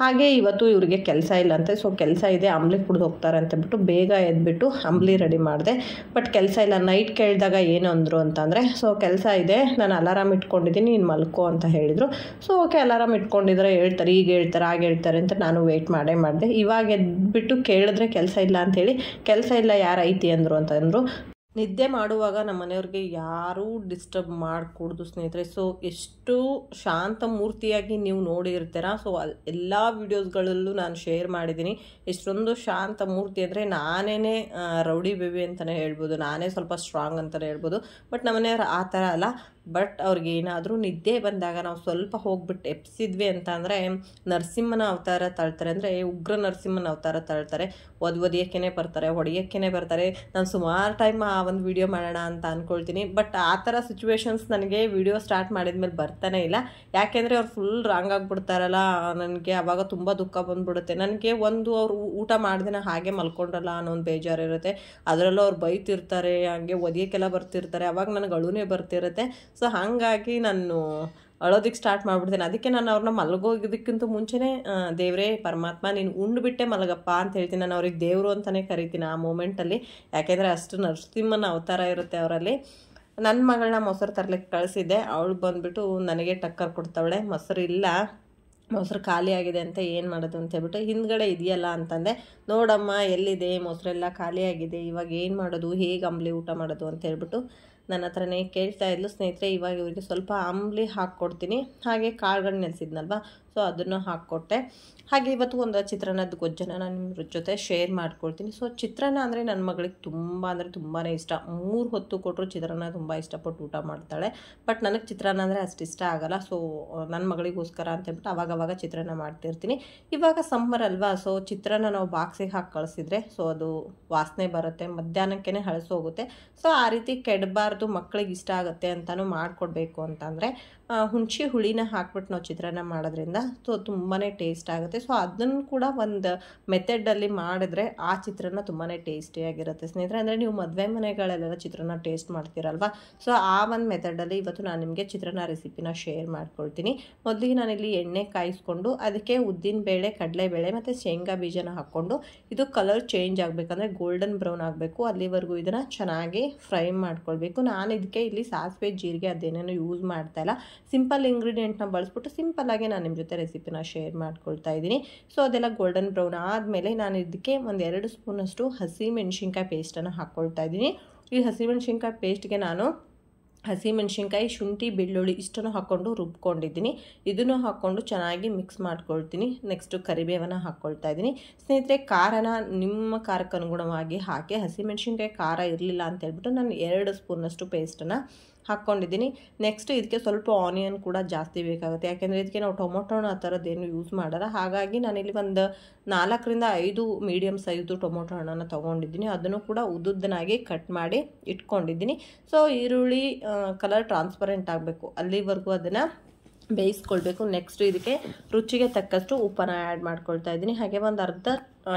ಹಾಗೆ ಇವತ್ತು ಇವರಿಗೆ ಕೆಲಸ ಇಲ್ಲ ಅಂತ. ಸೊ ಕೆಲಸ ಇದೆ. ಅಂಬ್ಲಿ ಕುಡ್ದು ಹೋಗ್ತಾರೆ ಅಂತ ಹೇಳ್ಬಿಟ್ಟು ಬೇಗ ಎದ್ಬಿಟ್ಟು ಅಂಬ್ಲಿ ರೆಡಿ ಮಾಡಿದೆ. ಬಟ್ ಕೆಲಸ ಇಲ್ಲ. ನೈಟ್ ಕೇಳಿದಾಗ ಏನು ಅಂದರು ಅಂತಂದರೆ ಸೊ ಕೆಲಸ ಇದೆ, ನಾನು ಅಲಾರಾಮ್ ಇಟ್ಕೊಂಡಿದ್ದೀನಿ, ನೀನು ಮಲ್ಕೋ ಅಂತ ಹೇಳಿದರು. ಸೊ ಓಕೆ ಅಲಾರಾಮ್ ಇಟ್ಕೊಂಡಿದ್ರೆ ಹೇಳ್ತಾರೆ, ಈಗ ಹೇಳ್ತಾರೆ, ಆಗ ಹೇಳ್ತಾರೆ ಅಂತ ನಾನು ವೆಯ್ಟ್ ಮಾಡೇ ಮಾಡಿದೆ. ಇವಾಗ ಎದ್ಬಿಟ್ಟು ಕೇಳಿದ್ರೆ ಕೆಲಸ ಇಲ್ಲ ಅಂಥೇಳಿ ಕೆಲಸ ಇಲ್ಲ ಯಾರು ಐತಿ ಅಂದರು ಅಂತಂದರು ನಿದ್ದೆ ಮಾಡುವಾಗ ನಮ್ಮ ಮನೆಯವ್ರಿಗೆ ಯಾರೂ ಡಿಸ್ಟರ್ಬ್ ಮಾಡಕೂಡ್ದು ಸ್ನೇಹಿತರೆ. ಸೊ ಎಷ್ಟು ಶಾಂತ ಮೂರ್ತಿಯಾಗಿ ನೀವು ನೋಡಿರ್ತೀರ. ಸೊ ಅಲ್ಲಿ ಎಲ್ಲ ವೀಡಿಯೋಸ್ಗಳಲ್ಲೂ ನಾನು ಶೇರ್ ಮಾಡಿದ್ದೀನಿ. ಎಷ್ಟೊಂದು ಶಾಂತ ಮೂರ್ತಿ ಅಂದರೆ ನಾನೇ ರೌಡಿ ಬೇಬಿ ಅಂತಲೇ ಹೇಳ್ಬೋದು. ನಾನೇ ಸ್ವಲ್ಪ ಸ್ಟ್ರಾಂಗ್ ಅಂತಲೇ ಹೇಳ್ಬೋದು. ಬಟ್ ನಮ್ಮ ಮನೆಯವ್ರು ಆ ಥರ ಅಲ್ಲ. ಬಟ್ ಅವ್ರಿಗೆ ಏನಾದರೂ ನಿದ್ದೆ ಬಂದಾಗ ನಾವು ಸ್ವಲ್ಪ ಹೋಗ್ಬಿಟ್ಟು ಎಪ್ಸಿದ್ವಿ ಅಂತ ಅಂದರೆ ನರಸಿಂಹನ ಅವತಾರ ತಳ್ತಾರೆ ಅಂದರೆ ಉಗ್ರ ನರಸಿಂಹನ ಅವತಾರ ತಳ್ತಾರೆ. ಒದ್ ಒದಿಯೋಕ್ಕೇ ಬರ್ತಾರೆ ಹೊಡೆಯೋಕ್ಕೇ ಬರ್ತಾರೆ. ನಾನು ಸುಮಾರು ಟೈಮ್ ಆ ಒಂದು ವಿಡಿಯೋ ಮಾಡೋಣ ಅಂತ ಅಂದ್ಕೊಳ್ತೀನಿ ಬಟ್ ಆ ಥರ ಸಿಚುವೇಶನ್ಸ್ ನನಗೆ ವಿಡಿಯೋ ಸ್ಟಾರ್ಟ್ ಮಾಡಿದ್ಮೇಲೆ ಬರ್ತಾನೆ ಇಲ್ಲ. ಯಾಕೆಂದರೆ ಅವ್ರು ಫುಲ್ ರಾಂಗ್ ಆಗಿಬಿಡ್ತಾರಲ್ಲ, ನನಗೆ ಆವಾಗ ತುಂಬ ದುಃಖ ಬಂದ್ಬಿಡುತ್ತೆ. ನನಗೆ ಒಂದು ಅವರು ಊಟ ಮಾಡ್ದಿನ ಹಾಗೆ ಮಲ್ಕೊಂಡ್ರಲ್ಲ ಅನ್ನೋ ಒಂದು ಬೇಜಾರಿರುತ್ತೆ. ಅದರಲ್ಲೂ ಅವ್ರು ಬೈತಿರ್ತಾರೆ, ಹಂಗೆ ಒದಿಯೋಕ್ಕೆಲ್ಲ ಬರ್ತಿರ್ತಾರೆ. ಅವಾಗ ನನಗೆ ಅಳುನೇ ಬರ್ತಿರುತ್ತೆ. ಸೊ ಹಾಗಾಗಿ ನಾನು ಅಳೋದಕ್ಕೆ ಸ್ಟಾರ್ಟ್ ಮಾಡಿಬಿಡ್ತೇನೆ. ಅದಕ್ಕೆ ನಾನು ಅವ್ರನ್ನ ಮಲಗೋಗೋದಕ್ಕಿಂತ ಮುಂಚೆನೇ ದೇವರೇ, ಪರಮಾತ್ಮ, ನೀನು ಉಂಡ್ಬಿಟ್ಟೆ ಮಲಗಪ್ಪ ಅಂತ ಹೇಳ್ತೀನಿ. ನಾನು ಅವ್ರಿಗೆ ದೇವರು ಅಂತಲೇ ಕರಿತೀನಿ ಆ ಮೂಮೆಂಟಲ್ಲಿ ಯಾಕೆಂದರೆ ಅಷ್ಟು ನರಸಿಂಹನ ಅವತಾರ ಇರುತ್ತೆ ಅವರಲ್ಲಿ. ನನ್ನ ಮಗಳನ್ನ ಮೊಸರು ತರಲಿಕ್ಕೆ ಕಳಿಸಿದ್ದೆ. ಅವಳು ಬಂದ್ಬಿಟ್ಟು ನನಗೆ ಟಕ್ಕರ್ ಕೊಡ್ತಾವಳೆ. ಮೊಸರು ಇಲ್ಲ. ಮೊಸರು ಖಾಲಿ ಆಗಿದೆ ಅಂತ ಏನು ಮಾಡೋದು ಅಂತ ಹೇಳ್ಬಿಟ್ಟು ಹಿಂದ್ಗಡೆ ಇದೆಯಲ್ಲ ಅಂತಂದೆ. ನೋಡಮ್ಮ, ಎಲ್ಲಿದೆ? ಮೊಸರೆಲ್ಲ ಖಾಲಿ ಆಗಿದೆ. ಇವಾಗ ಏನು ಮಾಡೋದು? ಹೇಗೆ ಅಂಬಲಿ ಊಟ ಮಾಡೋದು ಅಂತ ಹೇಳ್ಬಿಟ್ಟು ನನ್ನ ಹತ್ರನೇ ಕೇಳ್ತಾ ಇದ್ಲು ಸ್ನೇಹಿತರೆ ಇವಾಗ ಇವರಿಗೆ ಸ್ವಲ್ಪ ಅಂಬ್ಲಿ ಹಾಕ್ಕೊಡ್ತೀನಿ. ಹಾಗೆ ಕಾಳುಗಳು ನೆನೆಸಿದ್ನಲ್ವ? ಸೊ ಅದನ್ನು ಹಾಕ್ಕೊಟ್ಟೆ. ಹಾಗೆ ಇವತ್ತು ಒಂದು ಚಿತ್ರಾನ್ನದ ಗೊಜ್ಜನ ನಾನು ನಿಮ್ಮ ಜೊತೆ ಶೇರ್ ಮಾಡ್ಕೊಳ್ತೀನಿ. ಸೊ ಚಿತ್ರಾನ್ನ ಅಂದರೆ ನನ್ನ ಮಗಳಿಗೆ ತುಂಬ ಅಂದರೆ ತುಂಬಾ ಇಷ್ಟ. ಮೂರು ಹೊತ್ತು ಕೊಟ್ಟರು ಚಿತ್ರಾನ್ನ ತುಂಬ ಇಷ್ಟಪಟ್ಟು ಊಟ ಮಾಡ್ತಾಳೆ. ಬಟ್ ನನಗೆ ಚಿತ್ರಾನ್ನ ಅಂದರೆ ಅಷ್ಟು ಇಷ್ಟ ಆಗಲ್ಲ. ಸೊ ನನ್ನ ಮಗಳಿಗೋಸ್ಕರ ಅಂತ ಹೇಳ್ಬಿಟ್ಟು ಅವಾಗವಾಗ ಚಿತ್ರಾನ್ನ ಮಾಡ್ತಿರ್ತೀನಿ. ಇವಾಗ ಸಮ್ಮರ್ ಅಲ್ವಾ? ಸೊ ಚಿತ್ರಾನ್ನ ನಾವು ಬಾಕ್ಸಿಗೆ ಹಾಕಿ ಕಳಿಸಿದ್ರೆ ಸೊ ಅದು ವಾಸನೆ ಬರುತ್ತೆ. ಮಧ್ಯಾಹ್ನಕ್ಕೇ ಹಳಸೋಗುತ್ತೆ. ಸೊ ಆ ರೀತಿ ಕೆಡಬಾರ್ದು ಮಕ್ಕಳಿಗೆ ಇಷ್ಟ ಆಗುತ್ತೆ ಅಂತಲೂ ಮಾಡಿಕೊಡ್ಬೇಕು ಅಂತಂದರೆ ಹುಣಸೆ ಹುಳಿನ ಹಾಕ್ಬಿಟ್ಟು ನಾವು ಚಿತ್ರಾನ್ನ ಮಾಡೋದ್ರಿಂದ ಸೊ ತುಂಬಾ ಟೇಸ್ಟ್ ಆಗುತ್ತೆ. ಸೊ ಅದನ್ನು ಕೂಡ ಒಂದು ಮೆಥಡಲ್ಲಿ ಮಾಡಿದ್ರೆ ಆ ಚಿತ್ರಾನ್ನ ತುಂಬಾ ಟೇಸ್ಟಿಯಾಗಿರುತ್ತೆ ಸ್ನೇಹಿತರೆ. ಅಂದರೆ ನೀವು ಮದುವೆ ಮನೆಗಳಲ್ಲೆಲ್ಲ ಚಿತ್ರಾನ್ನ ಟೇಸ್ಟ್ ಮಾಡ್ತೀರಲ್ವಾ? ಸೊ ಆ ಒಂದು ಮೆಥಡಲ್ಲಿ ಇವತ್ತು ನಾನು ನಿಮಗೆ ಚಿತ್ರಾನ್ನ ರೆಸಿಪಿನ ಶೇರ್ ಮಾಡ್ಕೊಳ್ತೀನಿ. ಮೊದಲಿಗೆ ನಾನಿಲ್ಲಿ ಎಣ್ಣೆ ಕಾಯಿಸ್ಕೊಂಡು ಅದಕ್ಕೆ ಉದ್ದಿನ ಉದ್ದಿನಬೇಳೆ ಕಡಲೆಬೇಳೆ ಮತ್ತು ಶೇಂಗಾ ಬೀಜನ ಹಾಕ್ಕೊಂಡು ಇದು ಕಲರ್ ಚೇಂಜ್ ಆಗಬೇಕಂದ್ರೆ ಗೋಲ್ಡನ್ ಬ್ರೌನ್ ಆಗಬೇಕು. ಅಲ್ಲಿವರೆಗೂ ಇದನ್ನು ಚೆನ್ನಾಗಿ ಫ್ರೈ ಮಾಡ್ಕೊಳ್ಬೇಕು. ನಾನು ಇದಕ್ಕೆ ಇಲ್ಲಿ ಸಾಸಿವೆ, ಜೀರಿಗೆ ಅದೇನೇನು ಯೂಸ್ ಮಾಡ್ತಾ ಇಲ್ಲ. ಸಿಂಪಲ್ ಇಂಗ್ರೀಡಿಯೆಂಟ್ನ ಬಳಸ್ಬಿಟ್ಟು ಸಿಂಪಲ್ಲಾಗೆ ನಾನು ನಿಮ್ಮ ಜೊತೆ ರೆಸಿಪಿನ ಶೇರ್ ಮಾಡ್ಕೊಳ್ತಾ ಇದ್ದೀನಿ. ಸೊ, ಅದೆಲ್ಲ ಗೋಲ್ಡನ್ ಬ್ರೌನ್ ಆದಮೇಲೆ ನಾನು ಇದಕ್ಕೆ ಒಂದು ಎರಡು ಸ್ಪೂನಷ್ಟು ಹಸಿ ಮೆಣಸಿನ್ಕಾಯಿ ಪೇಸ್ಟನ್ನು ಹಾಕ್ಕೊಳ್ತಾ ಇದ್ದೀನಿ. ಈ ಹಸಿ ಮೆಣಸಿನ್ಕಾಯಿ ಪೇಸ್ಟ್ಗೆ ನಾನು ಹಸಿಮೆಣ್ಸಿನ್ಕಾಯಿ, ಶುಂಠಿ, ಬೆಳ್ಳುಳ್ಳಿ ಇಷ್ಟನ್ನು ಹಾಕ್ಕೊಂಡು ರುಬ್ಕೊಂಡಿದ್ದೀನಿ. ಇದನ್ನು ಹಾಕ್ಕೊಂಡು ಚೆನ್ನಾಗಿ ಮಿಕ್ಸ್ ಮಾಡ್ಕೊಳ್ತೀನಿ. ನೆಕ್ಸ್ಟು ಕರಿಬೇವನ ಹಾಕ್ಕೊಳ್ತಾ ಇದ್ದೀನಿ. ಸ್ನೇಹಿತರೆ, ಖಾರನ ನಿಮ್ಮ ಖಾರಕ್ಕೆ ಅನುಗುಣವಾಗಿ ಹಾಕಿ ಹಸಿಮೆಣ್ಸಿನ್ಕಾಯಿ ಖಾರ ಇರಲಿಲ್ಲ ಅಂತ ಹೇಳ್ಬಿಟ್ಟು ನಾನು ಎರಡು ಸ್ಪೂನಷ್ಟು ಪೇಸ್ಟನ್ನು ಹಾಕ್ಕೊಂಡಿದ್ದೀನಿ. ನೆಕ್ಸ್ಟ್ ಇದಕ್ಕೆ ಸ್ವಲ್ಪ ಆನಿಯನ್ ಕೂಡ ಜಾಸ್ತಿ ಬೇಕಾಗುತ್ತೆ. ಯಾಕೆಂದರೆ ಇದಕ್ಕೆ ನಾವು ಟೊಮೊಟೊನ ಆ ಥರದ್ದೇನು ಯೂಸ್ ಮಾಡಲ್ಲ. ಹಾಗಾಗಿ ನಾನಿಲ್ಲಿ ಒಂದು ನಾಲ್ಕರಿಂದ ಐದು ಮೀಡಿಯಮ್ ಸೈಜು ಟೊಮೊಟೊ ಹಣ್ಣನ್ನು ತೊಗೊಂಡಿದ್ದೀನಿ. ಅದನ್ನು ಕೂಡ ಉದ್ದುದ್ದನಾಗಿ ಕಟ್ ಮಾಡಿ ಇಟ್ಕೊಂಡಿದ್ದೀನಿ. ಸೊ ಈರುಳ್ಳಿ ಕಲರ್ ಟ್ರಾನ್ಸ್ಪರೆಂಟ್ ಆಗಬೇಕು. ಅಲ್ಲಿವರೆಗೂ ಅದನ್ನು ಬೇಯಿಸ್ಕೊಳ್ಬೇಕು. ನೆಕ್ಸ್ಟ್ ಇದಕ್ಕೆ ರುಚಿಗೆ ತಕ್ಕಷ್ಟು ಉಪ್ಪನ್ನು ಆ್ಯಡ್ ಮಾಡ್ಕೊಳ್ತಾ ಇದ್ದೀನಿ. ಹಾಗೆ ಒಂದು ಅರ್ಧ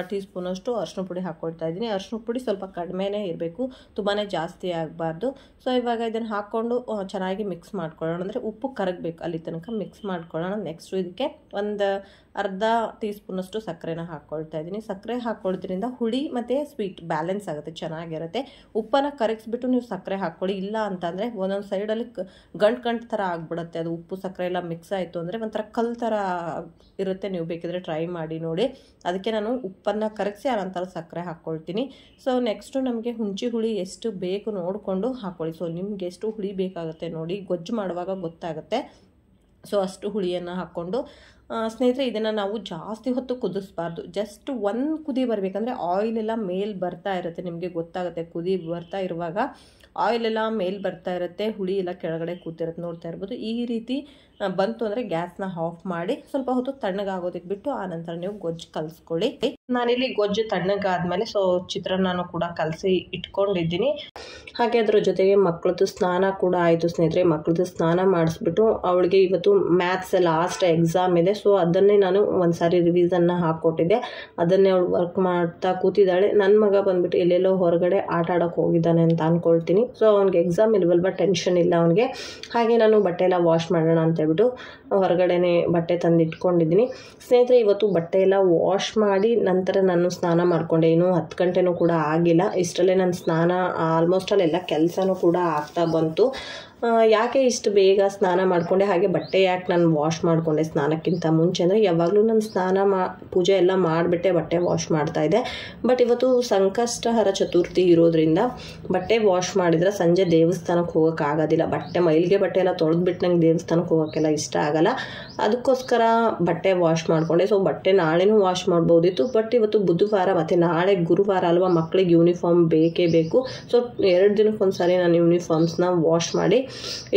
ಟೀ ಸ್ಪೂನಷ್ಟು ಅರ್ಶಿನ ಪುಡಿ ಹಾಕ್ಕೊಳ್ತಾ ಇದ್ದೀನಿ. ಅರ್ಶಿನ ಪುಡಿ ಸ್ವಲ್ಪ ಕಡಿಮೆನೇ ಇರಬೇಕು. ತುಂಬಾ ಜಾಸ್ತಿ ಆಗಬಾರ್ದು. ಸೊ, ಇವಾಗ ಇದನ್ನು ಹಾಕ್ಕೊಂಡು ಚೆನ್ನಾಗಿ ಮಿಕ್ಸ್ ಮಾಡ್ಕೊಳ್ಳೋಣ. ಅಂದರೆ ಉಪ್ಪು ಕರಗಬೇಕು ಅಲ್ಲಿ ತನಕ ಮಿಕ್ಸ್ ಮಾಡ್ಕೊಳ್ಳೋಣ. ನೆಕ್ಸ್ಟು ಇದಕ್ಕೆ ಒಂದು ಅರ್ಧ ಟೀ ಸ್ಪೂನಷ್ಟು ಸಕ್ಕರೆನ ಹಾಕ್ಕೊಳ್ತಾ ಇದ್ದೀನಿ. ಸಕ್ಕರೆ ಹಾಕ್ಕೊಳ್ಳೋದ್ರಿಂದ ಹುಳಿ ಮತ್ತು ಸ್ವೀಟ್ ಬ್ಯಾಲೆನ್ಸ್ ಆಗುತ್ತೆ, ಚೆನ್ನಾಗಿರುತ್ತೆ. ಉಪ್ಪನ್ನು ಕರಗಿಸ್ಬಿಟ್ಟು ನೀವು ಸಕ್ಕರೆ ಹಾಕ್ಕೊಳ್ಳಿ ಇಲ್ಲ ಅಂತಂದರೆ ಒಂದೊಂದು ಸೈಡಲ್ಲಿ ಗಂಟು ಗಂಟು ಥರ ಆಗಿಬಿಡುತ್ತೆ. ಅದು ಉಪ್ಪು, ಸಕ್ಕರೆ ಎಲ್ಲ ಮಿಕ್ಸ್ ಆಯಿತು ಅಂದರೆ ಒಂಥರ ಕಲ್ ಥರ ಇರುತ್ತೆ. ನೀವು ಬೇಕಿದ್ರೆ ಟ್ರೈ ಮಾಡಿ ನೋಡಿ. ಅದಕ್ಕೆ ನಾನು ಉಪ್ಪನ್ನು ಕರಗಿಸಿ ಆನಂತರ ಸಕ್ಕರೆ ಹಾಕ್ಕೊಳ್ತೀನಿ. ಸೊ ನೆಕ್ಸ್ಟು ನಮಗೆ ಹುಂಚಿ ಹುಳಿ ಎಷ್ಟು ಬೇಕು ನೋಡಿಕೊಂಡು ಹಾಕ್ಕೊಳ್ಳಿ ಸೊ ನಿಮ್ಗೆ ಎಷ್ಟು ಹುಳಿ ಬೇಕಾಗುತ್ತೆ ನೋಡಿ ಗೊಜ್ಜು ಮಾಡುವಾಗ ಗೊತ್ತಾಗುತ್ತೆ. ಸೊ ಅಷ್ಟು ಹುಳಿಯನ್ನು ಹಾಕ್ಕೊಂಡು ಸ್ನೇಹಿತರೆ, ಇದನ್ನು ನಾವು ಜಾಸ್ತಿ ಹೊತ್ತು ಕುದಿಸ್ಬಾರ್ದು. ಜಸ್ಟ್ ಒಂದು ಕುದಿ ಬರಬೇಕಂದ್ರೆ ಆಯಿಲ್ ಎಲ್ಲ ಮೇಲ್ ಬರ್ತಾ ಇರುತ್ತೆ. ನಿಮಗೆ ಗೊತ್ತಾಗುತ್ತೆ, ಕುದಿ ಬರ್ತಾ ಇರುವಾಗ ಆಯಿಲ್ ಎಲ್ಲ ಮೇಲ್ ಬರ್ತಾ ಇರುತ್ತೆ, ಹುಳಿ ಎಲ್ಲ ಕೆಳಗಡೆ ಕೂತಿರುತ್ತೆ ನೋಡ್ತಾ ಇರ್ಬೋದು. ಈ ರೀತಿ ಬಂತು ಅಂದರೆ ಗ್ಯಾಸ್ನ ಆಫ್ ಮಾಡಿ ಸ್ವಲ್ಪ ಹೊತ್ತು ತಣ್ಣಗಾಗೋದಕ್ಕೆ ಬಿಟ್ಟು ಆ ನಂತರ ನೀವು ಗೊಜ್ಜು ಕಲಿಸ್ಕೊಳ್ಳಿ. ನಾನಿಲ್ಲಿ ಗೊಜ್ಜು ತಣ್ಣಗಾದ್ಮೇಲೆ ಸೊ ಚಿತ್ರಾನ್ನ ಕೂಡ ಕಲಸಿ ಇಟ್ಕೊಂಡಿದ್ದೀನಿ. ಹಾಗೆ ಅದ್ರ ಜೊತೆಗೆ ಮಕ್ಕಳದ್ದು ಸ್ನಾನ ಕೂಡ ಆಯಿತು ಸ್ನೇಹಿತರೆ. ಮಕ್ಕಳದ್ದು ಸ್ನಾನ ಮಾಡಿಸ್ಬಿಟ್ಟು ಅವಳಿಗೆ ಇವತ್ತು ಮ್ಯಾಥ್ಸ್ ಲಾಸ್ಟ್ ಎಕ್ಸಾಮ್ ಇದೆ. ಸೊ ಅದನ್ನೇ ನಾನು ಒಂದು ಸಾರಿ ರಿವಿಸನ್ನ ಹಾಕ್ಕೊಟ್ಟಿದ್ದೆ ಅದನ್ನೇ ಅವಳು ವರ್ಕ್ ಮಾಡ್ತಾ ಕೂತಿದ್ದಾಳೆ. ನನ್ನ ಮಗ ಬಂದ್ಬಿಟ್ಟು ಎಲ್ಲೆಲ್ಲೋ ಹೊರಗಡೆ ಆಟ ಆಡೋಕೆ ಹೋಗಿದ್ದಾನೆ ಅಂತ ಅಂದ್ಕೊಳ್ತೀನಿ ಸೊ ಅವ್ನಿಗೆ ಎಕ್ಸಾಮ್ ಇಲ್ವಲ್ವ? ಟೆನ್ಷನ್ ಇಲ್ಲ ಅವನಿಗೆ. ಹಾಗೆ ನಾನು ಬಟ್ಟೆ ಎಲ್ಲ ವಾಶ್ ಮಾಡೋಣ ಅಂತ ಹೇಳ್ಬಿಟ್ಟು ಹೊರಗಡೆನೆ ಬಟ್ಟೆ ತಂದು ಇಟ್ಕೊಂಡಿದ್ದೀನಿ ಸ್ನೇಹಿತರೆ, ಇವತ್ತು ಬಟ್ಟೆ ಎಲ್ಲ ವಾಶ್ ಮಾಡಿ ನಂತರ ನಾನು ಸ್ನಾನ ಮಾಡಿಕೊಂಡೆ. ಇನ್ನೂ ಹತ್ತು ಗಂಟೆನೂ ಕೂಡ ಆಗಿಲ್ಲ. ಇಷ್ಟರಲ್ಲೇ ನನ್ನ ಸ್ನಾನ ಆಲ್ಮೋಸ್ಟ್ ಅಲ್ಲೆಲ್ಲ ಕೆಲಸನೂ ಕೂಡ ಆಗ್ತಾ ಬಂತು. ಯಾಕೆ ಇಷ್ಟು ಬೇಗ ಸ್ನಾನ ಮಾಡಿಕೊಂಡೆ? ಹಾಗೆ ಬಟ್ಟೆ ಯಾಕೆ ನಾನು ವಾಶ್ ಮಾಡಿಕೊಂಡೆ ಸ್ನಾನಕ್ಕಿಂತ ಮುಂಚೆ? ಅಂದರೆ ಯಾವಾಗಲೂ ನಾನು ಸ್ನಾನ ಮಾ, ಪೂಜೆ ಎಲ್ಲ ಮಾಡಿಬಿಟ್ಟೆ ಬಟ್ಟೆ ವಾಶ್ ಮಾಡ್ತಾ ಇದ್ದೆ. ಬಟ್ ಇವತ್ತು ಸಂಕಷ್ಟಹರ ಚತುರ್ಥಿ ಇರೋದ್ರಿಂದ ಬಟ್ಟೆ ವಾಶ್ ಮಾಡಿದ್ರೆ ಸಂಜೆ ದೇವಸ್ಥಾನಕ್ಕೆ ಹೋಗೋಕ್ಕಾಗೋದಿಲ್ಲ ಬಟ್ಟೆ, ಮೈಲಿಗೆ ಬಟ್ಟೆ ಎಲ್ಲ ತೊಳೆದ್ಬಿಟ್ಟು ನಂಗೆ ದೇವಸ್ಥಾನಕ್ಕೆ ಹೋಗೋಕ್ಕೆಲ್ಲ ಇಷ್ಟ ಆಗಲ್ಲ. ಅದಕ್ಕೋಸ್ಕರ ಬಟ್ಟೆ ವಾಶ್ ಮಾಡಿಕೊಂಡೆ. ಸೊ ಬಟ್ಟೆ ನಾಳೆನೂ ವಾಶ್ ಮಾಡ್ಬೋದಿತ್ತು. ಬಟ್ ಇವತ್ತು ಬುಧವಾರ ಮತ್ತು ನಾಳೆ ಗುರುವಾರ ಅಲ್ವಾ ಮಕ್ಕಳಿಗೆ ಯೂನಿಫಾರ್ಮ್ ಬೇಕೇ ಬೇಕು. ಸೊ ಎರಡು ದಿನಕ್ಕೊಂದ್ಸರಿ ನಾನು ಯೂನಿಫಾರ್ಮ್ಸ್ನ ವಾಶ್ ಮಾಡಿ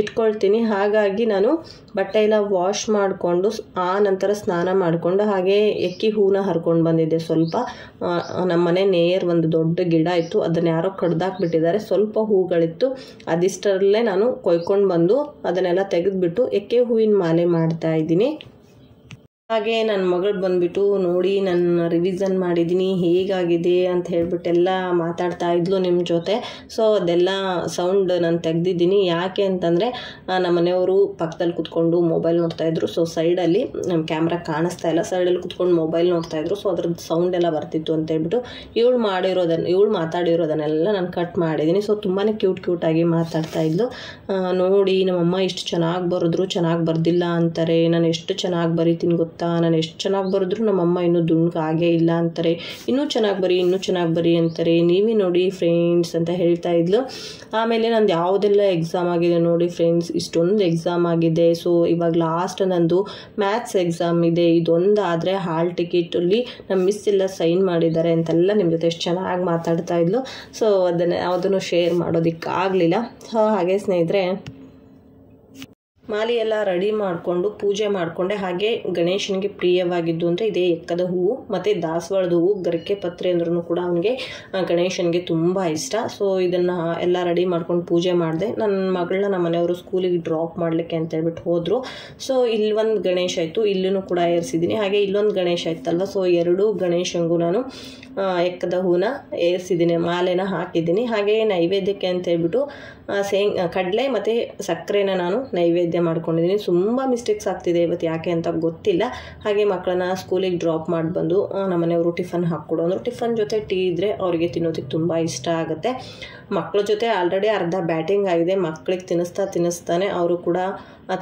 ಇಟ್ಕೊಳ್ತೀನಿ. ಹಾಗಾಗಿ ನಾನು ಬಟ್ಟೆ ಎಲ್ಲ ವಾಶ್ ಮಾಡಿಕೊಂಡು ಆ ನಂತರ ಸ್ನಾನ ಮಾಡಿಕೊಂಡು ಹಾಗೆ ಎಕ್ಕಿ ಹೂನ ಹರ್ಕೊಂಡು ಬಂದಿದ್ದೆ ಸ್ವಲ್ಪ. ನಮ್ಮ ಮನೆ ನೇಯರ್ ಒಂದು ದೊಡ್ಡ ಗಿಡ ಇತ್ತು. ಅದನ್ನು ಯಾರೋ ಕಡ್ದಾಕ್ಬಿಟ್ಟಿದ್ದಾರೆ. ಸ್ವಲ್ಪ ಹೂಗಳಿತ್ತು. ಅದಿಷ್ಟರಲ್ಲೇ ನಾನು ಕೊಯ್ಕೊಂಡು ಬಂದು ಅದನ್ನೆಲ್ಲ ತೆಗೆದುಬಿಟ್ಟು ಎಕ್ಕೆ ಹೂವಿನ ಮಾಲೆ ಮಾಡ್ತಾ ಇದ್ದೀನಿ. ಹಾಗೆ ನನ್ನ ಮಗಳು ಬಂದ್ಬಿಟ್ಟು ನೋಡಿ ನಾನು ರಿವಿಸನ್ ಮಾಡಿದ್ದೀನಿ ಹೇಗಾಗಿದೆ ಅಂತ ಹೇಳ್ಬಿಟ್ಟೆಲ್ಲ ಮಾತಾಡ್ತಾ ಇದ್ಲು ನಿಮ್ಮ ಜೊತೆ. ಸೊ ಅದೆಲ್ಲ ಸೌಂಡ್ ನಾನು ತೆಗೆದಿದ್ದೀನಿ. ಯಾಕೆ ಅಂತಂದರೆ ನಮ್ಮ ಮನೆಯವರು ಪಕ್ಕದಲ್ಲಿ ಕುತ್ಕೊಂಡು ಮೊಬೈಲ್ ನೋಡ್ತಾಯಿದ್ರು ಸೊ ಸೈಡಲ್ಲಿ ನಮ್ಮ ಕ್ಯಾಮ್ರಾ ಕಾಣಿಸ್ತಾ ಇಲ್ಲ. ಸೈಡಲ್ಲಿ ಕುತ್ಕೊಂಡು ಮೊಬೈಲ್ ನೋಡ್ತಾಯಿದ್ರು ಸೊ ಅದ್ರದ್ದು ಸೌಂಡ್ ಎಲ್ಲ ಬರ್ತಿತ್ತು ಅಂತ ಹೇಳ್ಬಿಟ್ಟು ಇವಳು ಮಾಡಿರೋದನ್ನು ಇವಳು ಮಾತಾಡಿರೋದನ್ನೆಲ್ಲ ನಾನು ಕಟ್ ಮಾಡಿದ್ದೀನಿ ಸೊ ತುಂಬಾ ಕ್ಯೂಟ್ ಕ್ಯೂಟಾಗಿ ಮಾತಾಡ್ತಾ ಇದ್ಲು. ನೋಡಿ, ನಮ್ಮಮ್ಮ ಇಷ್ಟು ಚೆನ್ನಾಗಿ ಬರೆದ್ರು, ಚೆನ್ನಾಗಿ ಬರೆದಿಲ್ಲ ಅಂತಾರೆ. ನಾನು ಎಷ್ಟು ಚೆನ್ನಾಗಿ ಬರೀತೀನಿ ಗೊತ್ತಾ? ನಾನು ಎಷ್ಟು ಚೆನ್ನಾಗಿ ಬರೆದ್ರು ನಮ್ಮಮ್ಮ ಇನ್ನೂ ದುಂಡ್ಗೆ ಆಗೇ ಇಲ್ಲ ಅಂತಾರೆ. ಇನ್ನೂ ಚೆನ್ನಾಗಿ ಬರಿ, ಇನ್ನೂ ಚೆನ್ನಾಗಿ ಬರಿ ಅಂತಾರೆ. ನೀವೇ ನೋಡಿ ಫ್ರೆಂಡ್ಸ್ ಅಂತ ಹೇಳ್ತಾ ಇದ್ಲು. ಆಮೇಲೆ ನಂದು ಯಾವುದೆಲ್ಲ ಎಕ್ಸಾಮ್ ಆಗಿದೆ ನೋಡಿ ಫ್ರೆಂಡ್ಸ್, ಇಷ್ಟೊಂದು ಎಕ್ಸಾಮ್ ಆಗಿದೆ. ಸೊ ಇವಾಗ ಲಾಸ್ಟ್ ನಂದು ಮ್ಯಾಥ್ಸ್ ಎಕ್ಸಾಮ್ ಇದೆ. ಇದೊಂದು ಆದರೆ ಹಾಲ್ ಟಿಕೆಟಲ್ಲಿ ನಮ್ಮ ಮಿಸ್ ಎಲ್ಲ ಸೈನ್ ಮಾಡಿದ್ದಾರೆ ಅಂತೆಲ್ಲ ನಿಮ್ಮ ಜೊತೆ ಎಷ್ಟು ಚೆನ್ನಾಗಿ ಮಾತಾಡ್ತಾ ಇದ್ಲು. ಸೊ ಅದನ್ನು, ಯಾವುದನ್ನು ಶೇರ್ ಮಾಡೋದಕ್ಕಾಗಲಿಲ್ಲ. ಸೊ ಹಾಗೆ ಸ್ನೇಹಿತರೆ. ಮಾಲಿ ಎಲ್ಲ ರೆಡಿ ಮಾಡಿಕೊಂಡು ಪೂಜೆ ಮಾಡಿಕೊಂಡೆ. ಹಾಗೆ ಗಣೇಶನಿಗೆ ಪ್ರಿಯವಾಗಿದ್ದು ಅಂದರೆ ಇದೇ ಎಕ್ಕದ ಹೂವು, ಮತ್ತು ದಾಸವಾಳದ ಹೂವು, ಗರಿಕೆ ಪತ್ರೆ ಅಂದ್ರೂ ಕೂಡ ಅವನಿಗೆ ಗಣೇಶನಿಗೆ ತುಂಬ ಇಷ್ಟ. ಸೊ ಇದನ್ನು ಎಲ್ಲ ರೆಡಿ ಮಾಡ್ಕೊಂಡು ಪೂಜೆ ಮಾಡಿದೆ. ನನ್ನ ಮಗಳನ್ನ ನಮ್ಮ ಮನೆಯವರು ಸ್ಕೂಲಿಗೆ ಡ್ರಾಪ್ ಮಾಡಲಿಕ್ಕೆ ಅಂತ ಹೇಳ್ಬಿಟ್ಟು ಹೋದರು. ಸೊ ಇಲ್ಲಿ ಒಂದು ಗಣೇಶ ಆಯಿತು. ಇಲ್ಲೂ ಕೂಡ ಏರಿಸಿದ್ದೀನಿ. ಹಾಗೆ ಇಲ್ಲೊಂದು ಗಣೇಶ ಆಯ್ತಲ್ವ? ಸೊ ಎರಡೂ ಗಣೇಶಂಗೂ ನಾನು ಎಕ್ಕದ ಹೂನ ಏರಿಸಿದ್ದೀನಿ ಮಾಲೆನ ಹಾಕಿದ್ದೀನಿ. ಹಾಗೆಯೇ ನೈವೇದ್ಯಕ್ಕೆ ಅಂತ ಹೇಳ್ಬಿಟ್ಟು ಸೇಂಗ್ ಕಡಲೆ ಮತ್ತು ಸಕ್ಕರೆನ ನಾನು ನೈವೇದ್ಯ ಮಾಡ್ಕೊಂಡಿದ್ದೀನಿ. ತುಂಬ ಮಿಸ್ಟೇಕ್ಸ್ ಆಗ್ತಿದೆ ಇವತ್ತು ಯಾಕೆ ಅಂತ ಗೊತ್ತಿಲ್ಲ. ಹಾಗೆ ಮಕ್ಕಳನ್ನ ಸ್ಕೂಲಿಗೆ ಡ್ರಾಪ್ ಮಾಡಿ ಬಂದು ಆ, ನಮ್ಮ ಮನೆಯವರು ಟಿಫನ್ ಹಾಕ್ಕೊಡು. ಅಂದರು ಟಿಫನ್ ಜೊತೆ ಟೀ ಇದ್ದರೆ ಅವರಿಗೆ ತಿನ್ನೋದಕ್ಕೆ ತುಂಬ ಇಷ್ಟ ಆಗುತ್ತೆ. ಮಕ್ಕಳ ಜೊತೆ ಆಲ್ರೆಡಿ ಅರ್ಧ ಬ್ಯಾಟಿಂಗ್ ಆಗಿದೆ. ಮಕ್ಕಳಿಗೆ ತಿನ್ನಿಸ್ತಾ ತಿನ್ನಿಸ್ತಾನೆ ಅವರು ಕೂಡ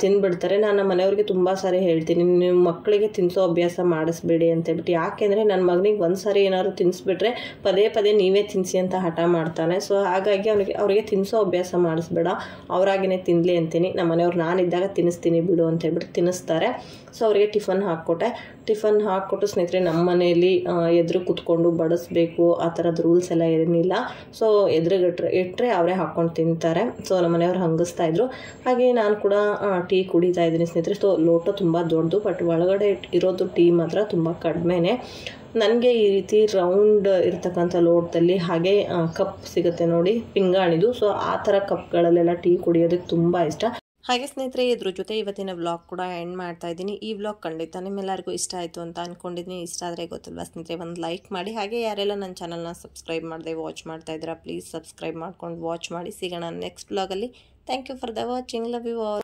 ತಿಂದ್ಬಿಡ್ತಾರೆ ನಾನು ಮನೆಯವ್ರಿಗೆ ತುಂಬ ಸಾರಿ ಹೇಳ್ತೀನಿ ನೀವು ಮಕ್ಕಳಿಗೆ ತಿನ್ನಿಸೋ ಅಭ್ಯಾಸ ಮಾಡಿಸ್ಬೇಡಿ ಅಂತ ಹೇಳ್ಬಿಟ್ಟು. ಯಾಕೆಂದರೆ ನನ್ನ ಮಗನಿಗೆ ಒಂದು ಸಾರಿ ಏನಾದ್ರು ತಿನ್ನಿಸ್ಬಿಟ್ರೆ ಪದೇ ಪದೇ ನೀವೇ ತಿನ್ನಿಸಿ ಅಂತ ಹಠ ಮಾಡ್ತಾನೆ. ಸೊ ಹಾಗಾಗಿ ಅವನಿಗೆ, ಅವರಿಗೆ ತಿನ್ನಿಸೋ ಅಭ್ಯಾಸ ಮಾಡಿಸ್ಬೇಡ. ಅವರಾಗಿನೇ ತಿನ್ನಲಿ ಅಂತೀನಿ. ನಮ್ಮ ಮನೆಯವ್ರು ನಾನಿದ್ದಾಗ ತಿನ್ನಿಸ್ತೀನಿ ಬಿಡು ಅಂತ ಹೇಳ್ಬಿಟ್ಟು ತಿನ್ನಿಸ್ತಾರೆ ಸೊ ಅವರಿಗೆ ಟಿಫನ್ ಹಾಕ್ಕೊಟ್ಟೆ. ಟಿಫನ್ ಹಾಕ್ಕೊಟ್ಟು ಸ್ನೇಹಿತರೆ, ನಮ್ಮ ಮನೆಯಲ್ಲಿ ಎದುರು ಕುತ್ಕೊಂಡು ಬಡಿಸ್ಬೇಕು, ಆ ಥರದ ರೂಲ್ಸ್ ಎಲ್ಲ ಏನಿಲ್ಲ. ಸೊ ಎದುರುಗಿಟ್ರೆ ಇಟ್ಟರೆ ಅವರೇ ಹಾಕ್ಕೊಂಡು ತಿಂತಾರೆ. ಸೊ ನಮ್ಮ ಮನೆಯವ್ರು ಹಂಗಿಸ್ತಾ ಇದ್ರು. ಹಾಗೆ ನಾನು ಕೂಡ ಟೀ ಕುಡಿತಾ ಇದ್ದೀನಿ ಸ್ನೇಹಿತರೆ. ಸೊ ಲೋಟ ತುಂಬ ದೊಡ್ಡದು ಬಟ್ ಒಳಗಡೆ ಇರೋದು ಟೀ ಮಾತ್ರ ತುಂಬ ಕಡಿಮೆನೇ. ನನಗೆ ಈ ರೀತಿ ರೌಂಡ್ ಇರ್ತಕ್ಕಂಥ ಲೋಟದಲ್ಲಿ ಹಾಗೆ ಕಪ್ ಸಿಗುತ್ತೆ ನೋಡಿ, ಪಿಂಗಾಣಿದು. ಸೊ ಆ ಥರ ಕಪ್ಗಳಲ್ಲೆಲ್ಲ ಟೀ ಕುಡಿಯೋದಕ್ಕೆ ತುಂಬ ಇಷ್ಟ. ಹಾಗೆ ಸ್ನೇಹಿತರೆ, ಇದ್ರ ಜೊತೆ ಇವತ್ತಿನ ವ್ಲಾಗ್ ಕೂಡ ಎಂಡ್ ಮಾಡ್ತಾ ಇದ್ದೀನಿ. ಈ ವ್ಲಾಗ್ ಖಂಡಿತ ನಿಮ್ಮೆಲ್ಲರಿಗೂ ಇಷ್ಟ ಆಯಿತು ಅಂತ ಅಂದ್ಕೊಂಡಿದ್ದೀನಿ ಇಷ್ಟ ಆದರೆ ಗೊತ್ತಲ್ವಾ ಸ್ನೇಹಿತರೆ, ಒಂದು ಲೈಕ್ ಮಾಡಿ. ಹಾಗೆ ಯಾರೆಲ್ಲ ನನ್ನ ಚಾನಲ್ನ ಸಬ್ಸ್ಕ್ರೈಬ್ ಮಾಡದೆ ವಾಚ್ ಮಾಡ್ತಾ ಇದ್ದೀರಾ ಪ್ಲೀಸ್ ಸಬ್ಸ್ಕ್ರೈಬ್ ಮಾಡ್ಕೊಂಡು ವಾಚ್ ಮಾಡಿ. ಸಿಗೋಣ ನೆಕ್ಸ್ಟ್ ವ್ಲಾಗಲ್ಲಿ thank you for the watching love you all